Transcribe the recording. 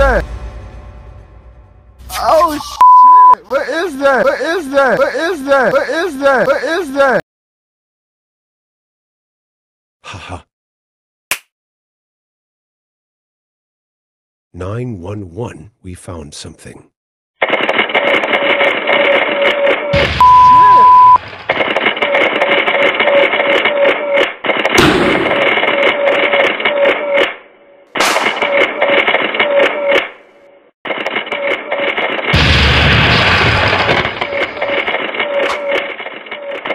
that? Oh shit! What is that? What is that? What is that? What is that? What is that? Haha. 911, we found something.